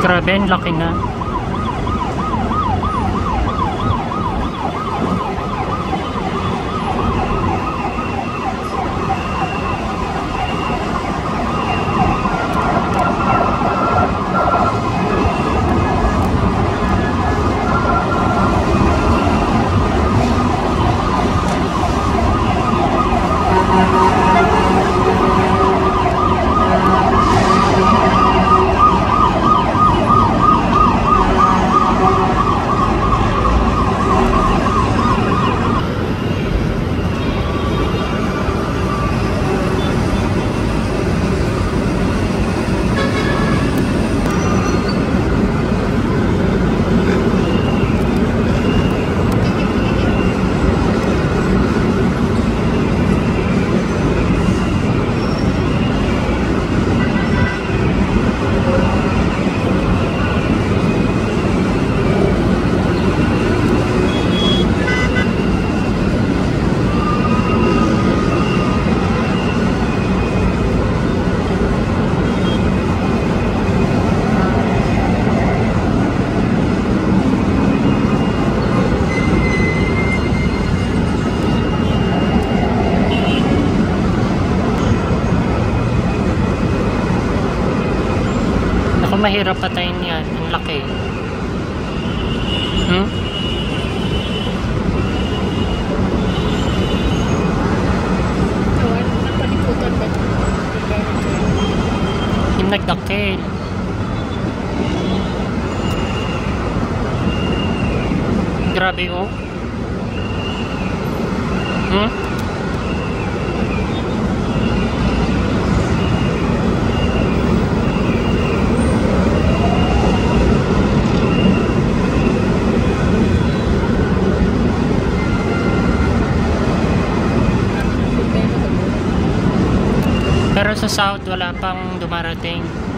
Grabe, laki na. Ako mahirap patayin yan. Ang laki. Hmm? Yung nagdakil. Grabe oh. Hmm? Pero sa south wala pang dumarating.